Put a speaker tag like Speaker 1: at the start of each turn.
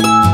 Speaker 1: you